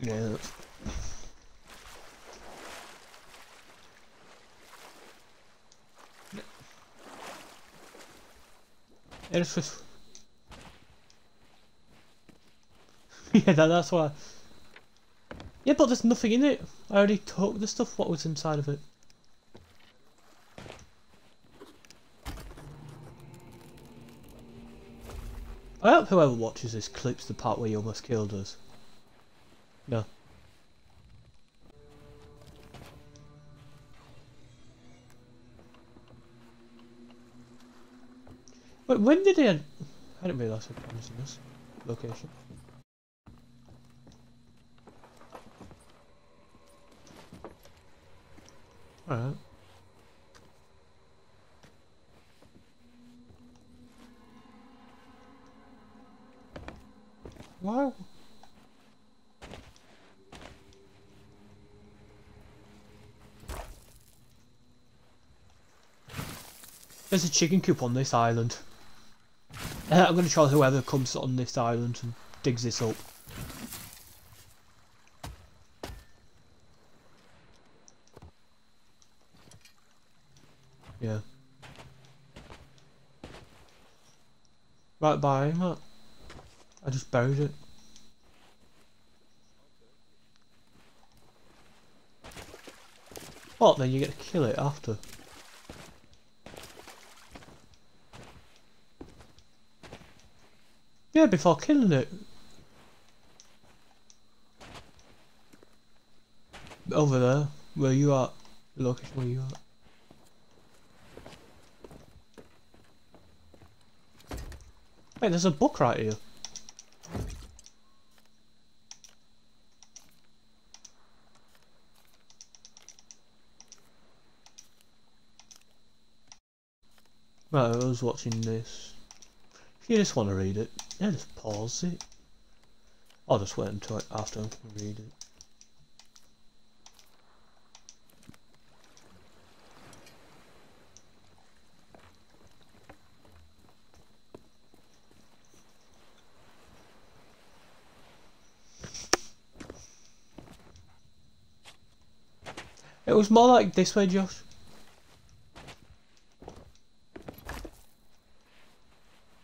Yeah. It's just... yeah, that, that's why... Yeah, but there's nothing in it. I already took the stuff, what was inside of it. I hope whoever watches this clips the part where you almost killed us. Wait, when did they... I didn't realise I was in this location. Alright. Why? There's a chicken coop on this island. Uh, I'm going to try whoever comes on this island and digs this up. Yeah. Right by him, I just buried it. What, then you get to kill it after? Yeah, before killing it. Over there, where you are. The location where you are. Wait, there's a book right here. Right, I was watching this. If you just want to read it, yeah, just pause it. I'll just wait until after I read it. It was more like this way, Josh.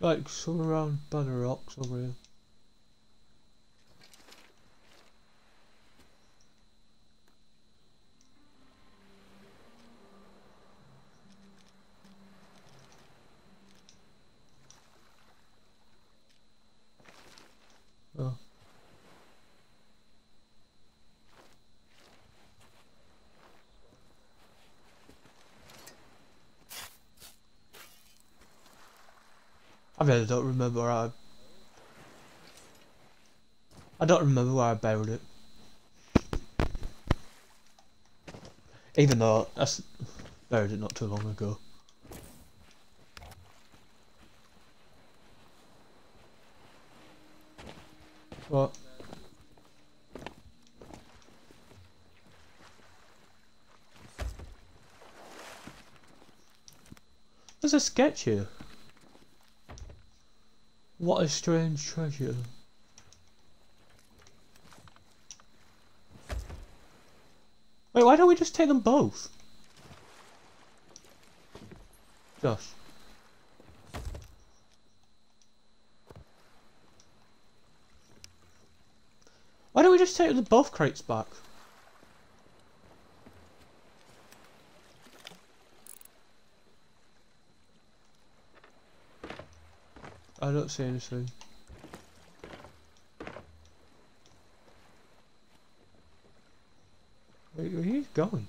Like some around by the rocks over here. I really don't remember where I... I don't remember where I buried it. Even though I buried it not too long ago. What? There's a sketch here. What a strange treasure. Wait, why don't we just take them both? Josh. Why don't we just take the both crates back? I don't see anything. Where, are you going?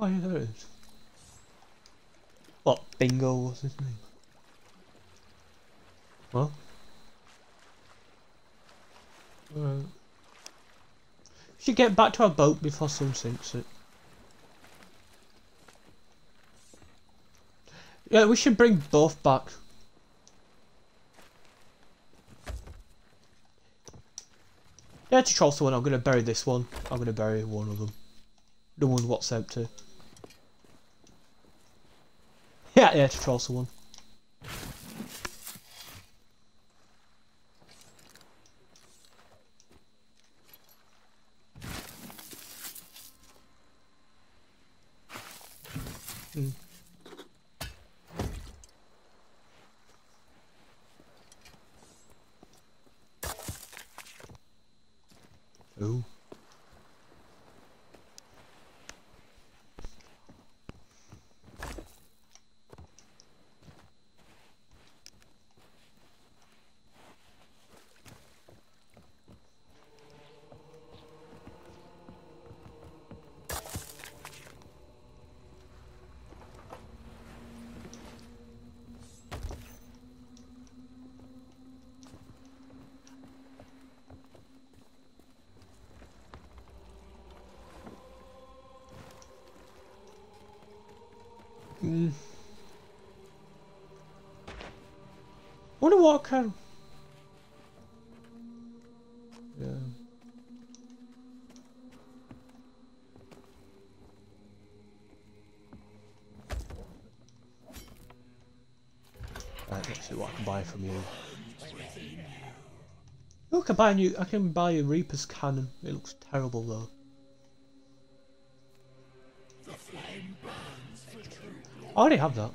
Oh yeah, there it is. What, Bingo was his name? What? Alright. Uh, should get back to our boat before sun sinks it. Yeah, we should bring both back. Yeah, to Charles one, I'm gonna bury this one. I'm gonna bury one of them. The one what's empty. Yeah, yeah, to Charles one. Wonder what kind. Yeah. Right, let's see what I can buy from you. Oh, I can buy a new. I can buy a Reaper's cannon. It looks terrible though. I already have that.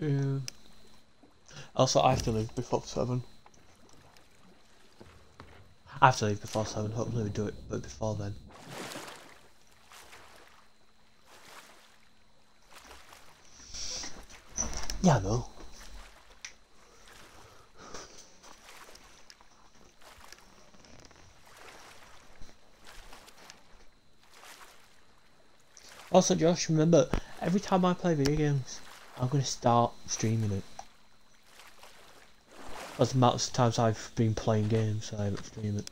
Yeah. Also, I have to leave before seven. I have to leave before seven. Hopefully, we do it, but before then. Yeah, I know. Also, Josh, remember, every time I play video games, I'm to start streaming it. As the amount of times I've been playing games, so I haven't streamed it.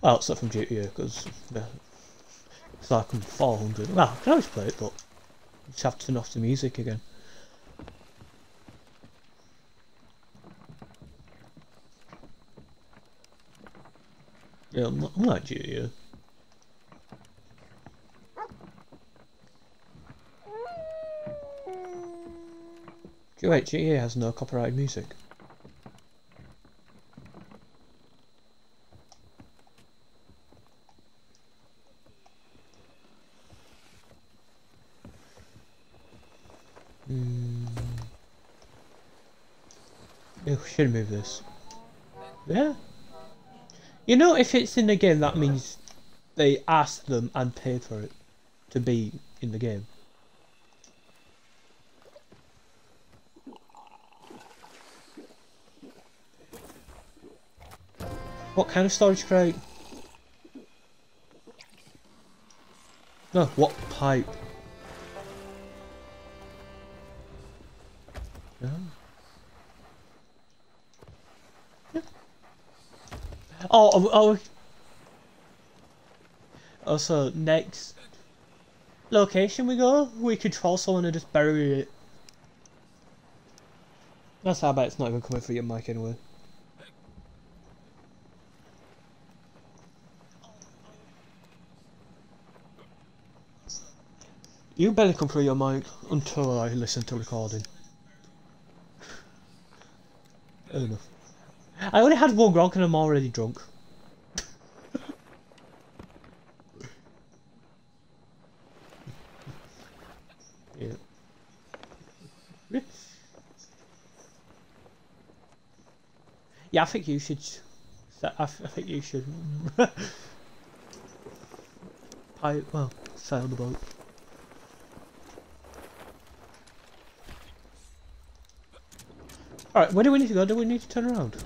Well, except from GTA, because yeah, it's like I'm 400. Well, I can always play it, but just have to turn off the music again. Yeah, I'm, I'm like GTA. Wait, GTA has no copyrighted music. Hmm. Yeah, we should move this. Yeah. You know, if it's in the game, that means they asked them and paid for it to be in the game. What kind of storage crate? No, what pipe? Oh, oh, oh. oh also, next location we go, we control someone and just bury it. That's how bad it's not even coming through your mic anyway. You better come through your mic until I listen to recording. enough. I only had one grog and I'm already drunk. yeah. Yeah, I think you should. I, think you should. I well sail the boat. Alright, where do we need to go? Do we need to turn around?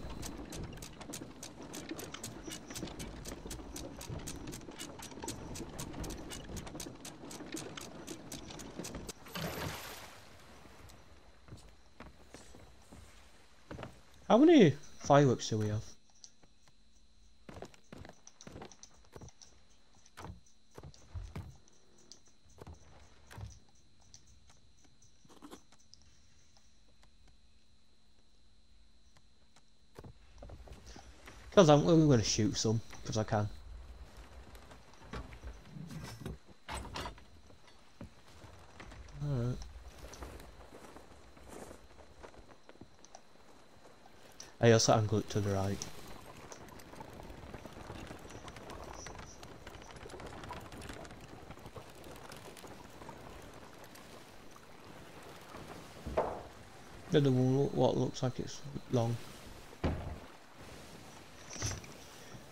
How many fireworks do we have? Because I'm, I'm going to shoot some, because I can. I also angle it to the right. The one, what looks like it's long.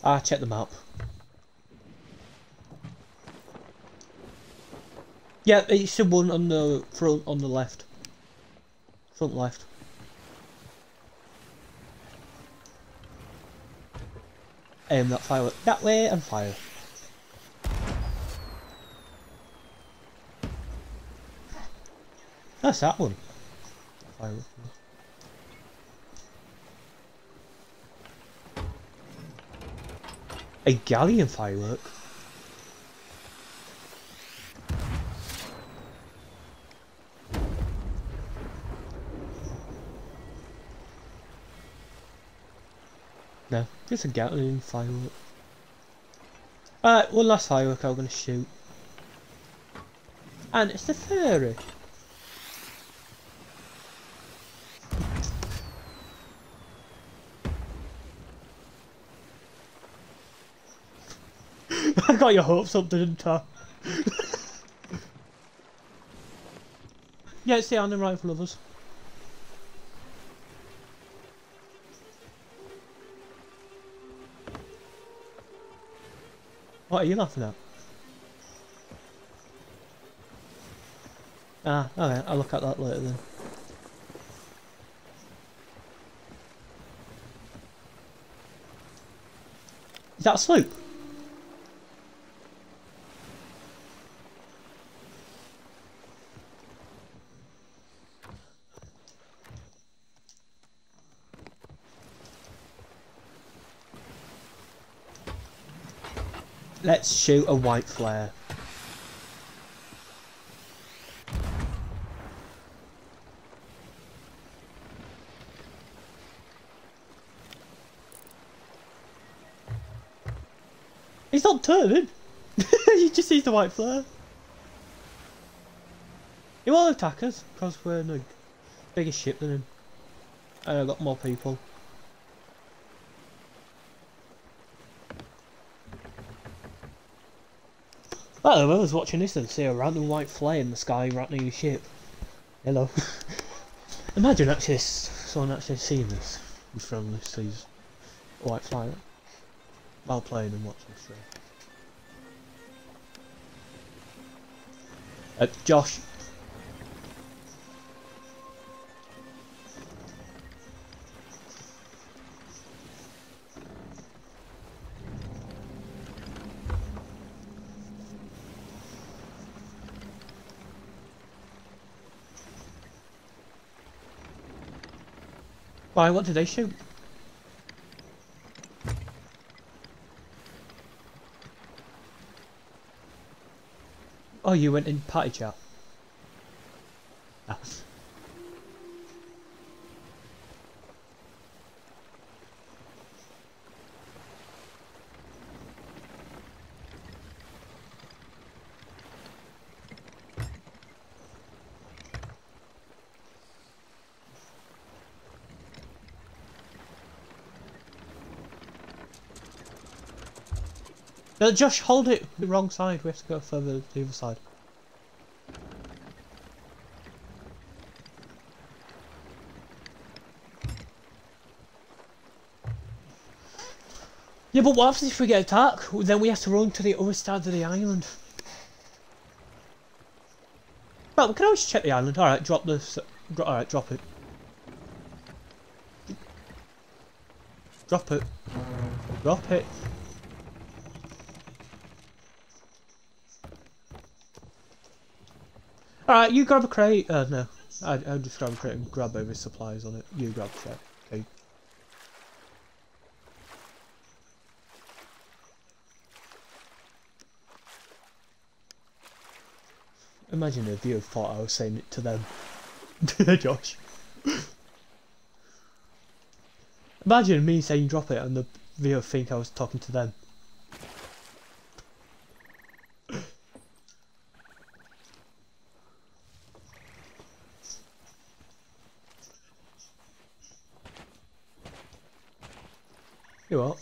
Ah, check the map. Yeah, it's the one on the front, on the left. Front left. Aim that firework that way and fire. That's that one. Firework. A galleon firework? No, just a galleon um, firework. Alright, one last firework I'm gonna shoot. And it's the fairy. I got your hopes up, didn't I? yeah, it's the Iron Rifle lovers. What are you laughing at? Ah, okay, I'll look at that later then. Is that a sloop? Let's shoot a white flare. He's not turning. he just sees the white flare. He won't attack us because we're in a bigger ship than him. And I've got more people. Well, whoever's watching this and see a random white flare in the sky right near your ship. Hello. Imagine actually someone actually seeing this from this sees a white flare while playing and watching stream. Uh, Josh. Why, what did they shoot? Oh, you went in party chat? Ah. No, Josh, hold it the wrong side. We have to go further to the other side. Yeah, but what if we get attacked? Then we have to run to the other side of the island. Well, we can always check the island. Alright, drop this. Dro Alright, drop it. Drop it. Drop it. Alright, you grab a crate. Uh, no. I, I'll just grab a crate and grab every supplies on it. You grab a crate. Okay. Imagine if you thought I was saying it to them. Josh. Imagine me saying drop it and the viewer think I was talking to them. You what?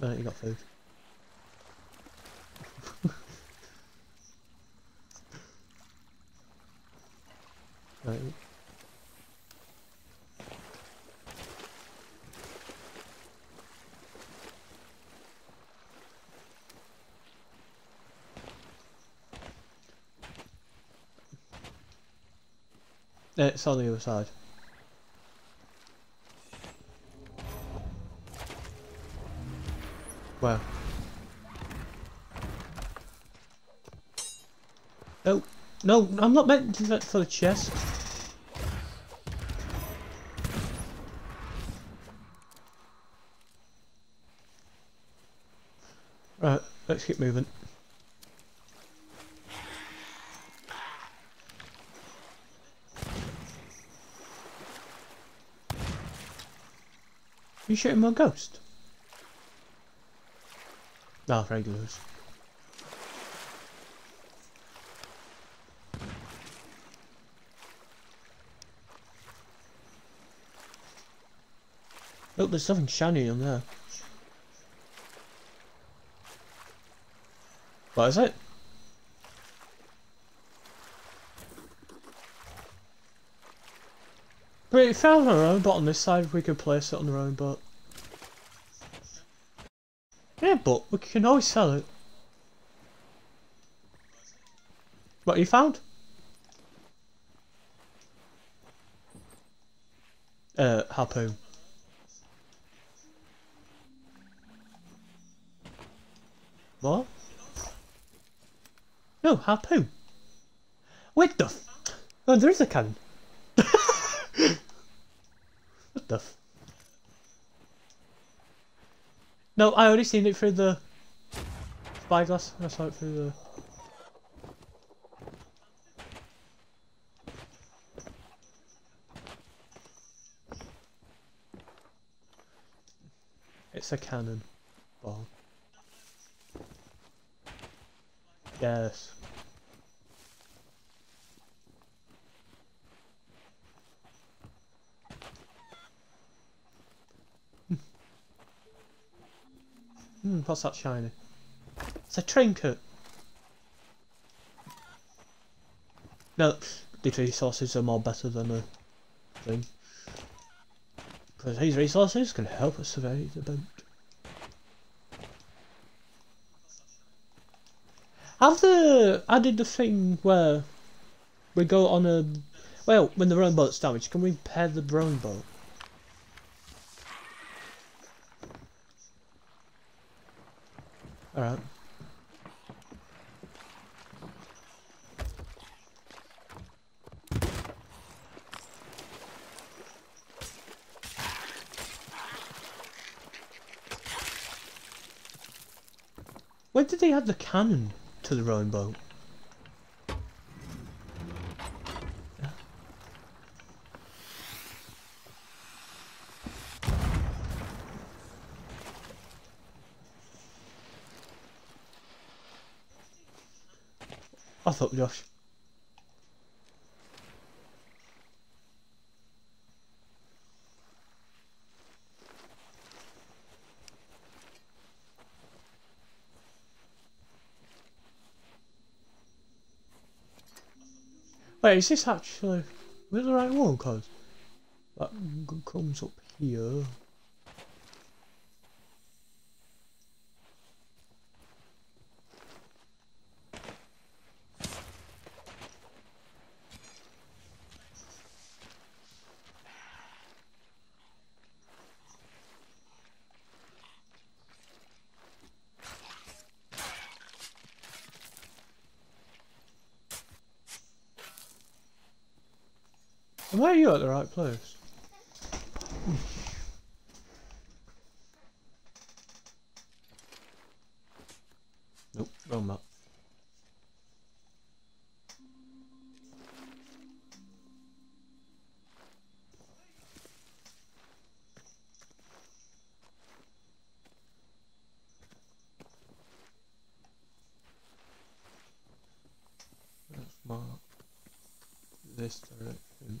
No, you got food. right. It's on the other side. Where? Oh, no, I'm not meant to for the chest. Right, let's keep moving. You shooting my ghost? No, regulars. Look, there's something shiny on there. What is it? But it fell on our own, on this side we could place it on our own, but... Yeah, but we can always sell it. What you found? Uh, harpoon. What? No, harpoon. What the f- Oh, there is a cannon. what the f- No, I already seen it through the spyglass. I saw it through the... It's a cannon ball. Yes. Hmm, what's that shiny? It's a trinket. No, these resources are more better than a thing. Because these resources can help us survey the boat. Have the added the thing where we go on a well when the rowing boat's damaged? Can we repair the rowing boat? All right. When did they add the cannon to the rowing boat? I thought Josh. Wait, is this actually is the right one? Cause that comes up here. Right place? nope, wrong map. Let's mark this direction.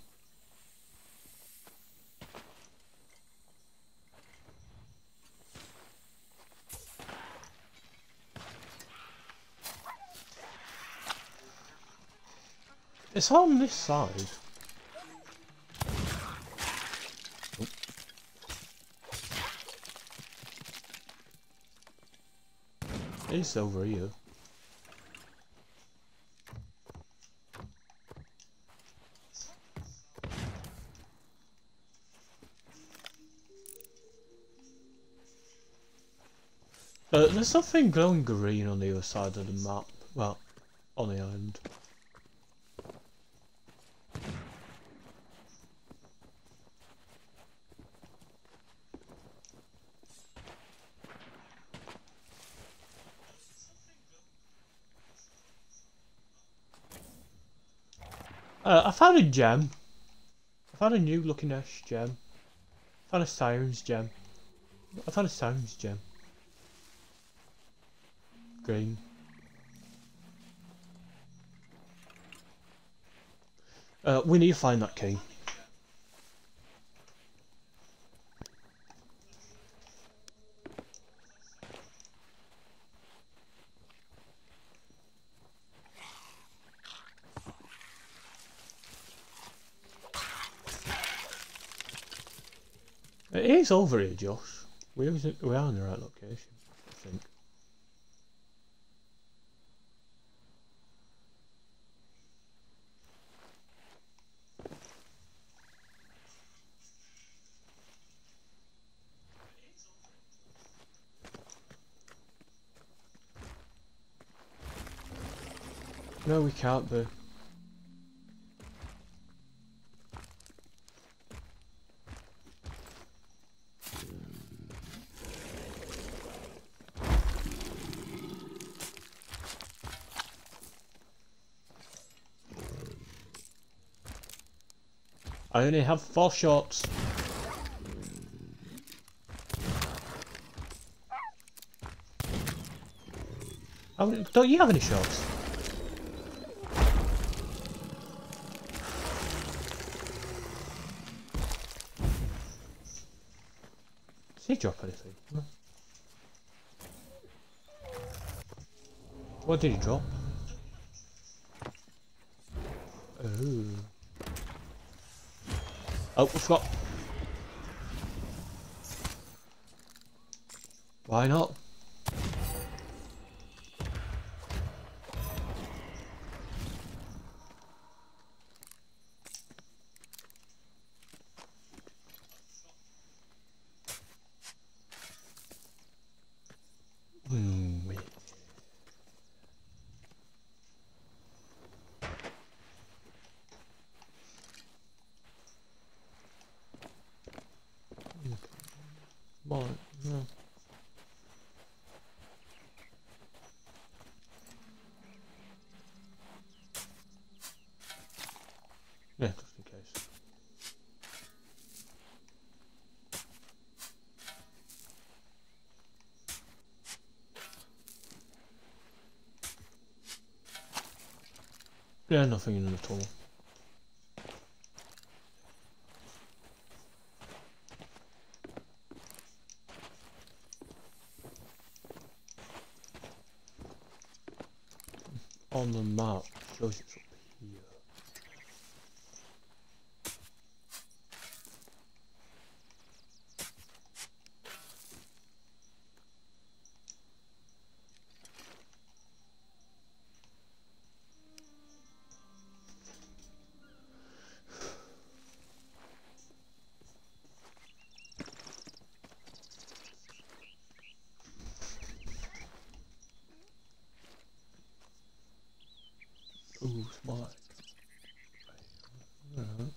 It's on this side. It's over here. Uh, there's something glowing green on the other side of the map. Well, on the island. Found a gem. I found a new looking ash gem. I found a sirens gem. I found a sirens gem. Green. Uh, we need to find that key. It is over here, Josh. We are, in the right location, I think. No, we can't be. I only have four shots. don't you have any shots? Did he drop anything? What did he drop? Oh. Oh, we've got... Why not? Yeah, Yeah. nothing in at all. On the map shows it's Ooh. Uh -huh.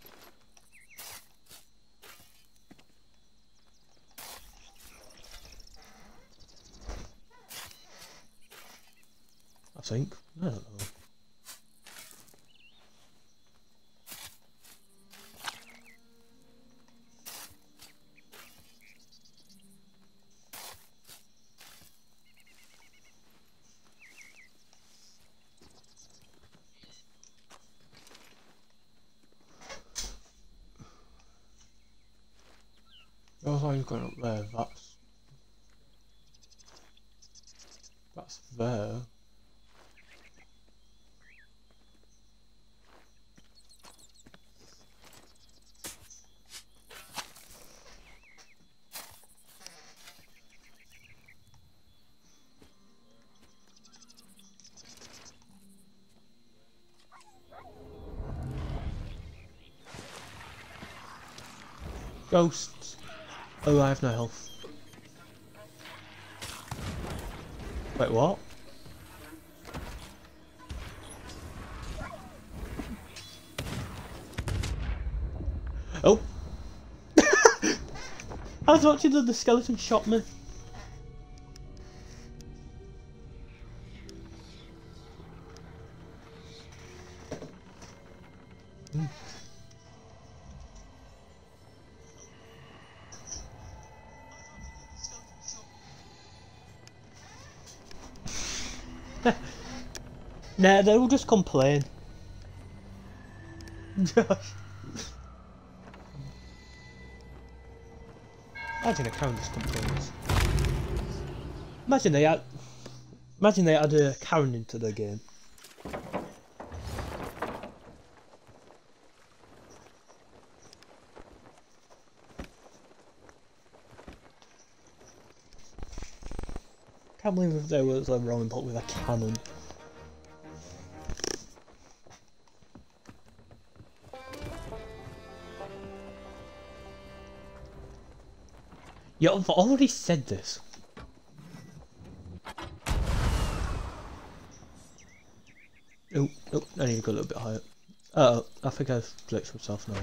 I think. I don't know. going up there, that's... That's there. Ghost. Oh, I have no health. Wait, what? Oh! I was watching the, the skeleton shot me. Nah, they'll just complain. Imagine a cow just complains. Imagine they had, imagine they add a Karen into the game. Can't believe if there was a rowing pot with a cannon. Yeah, I've already said this. Oh, oh, I need to go a little bit higher. Uh, I think I've glitched myself now.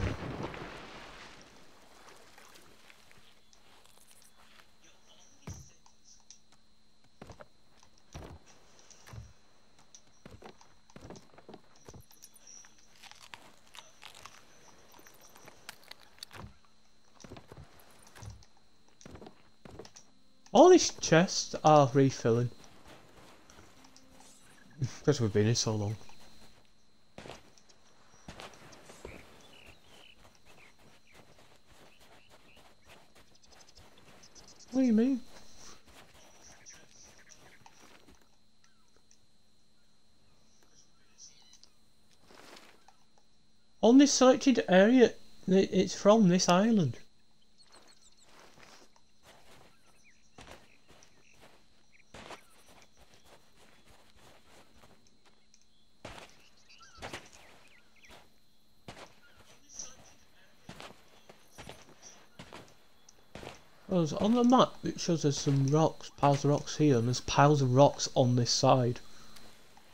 All these chests are refilling. Because we've been here so long. What do you mean? On this selected area, it's from this island. On the map it shows there's some rocks, piles of rocks here, and there's piles of rocks on this side.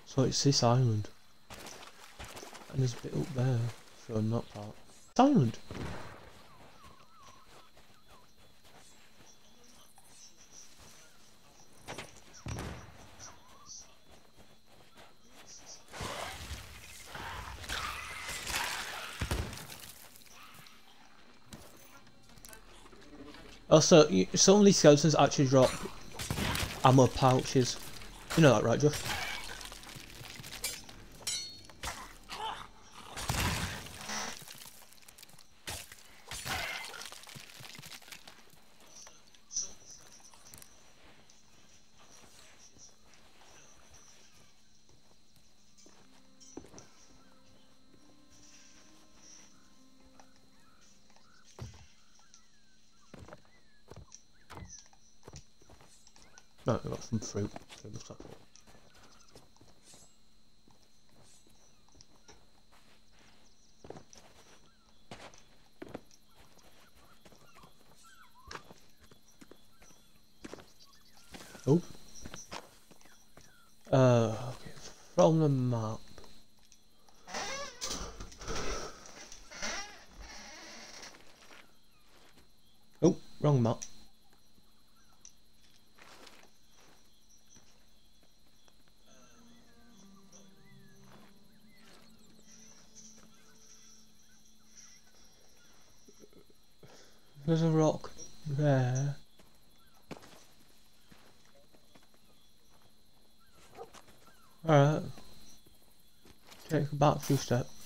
So it's this island. And there's a bit up there, showing that part. It's island. Also, some of these skeletons actually drop ammo pouches. You know that, right, Josh? No, I got some fruit. Looks like Oh. Uh, okay. From the map. Oh, wrong map. There's a rock there. Alright. Take a back few steps.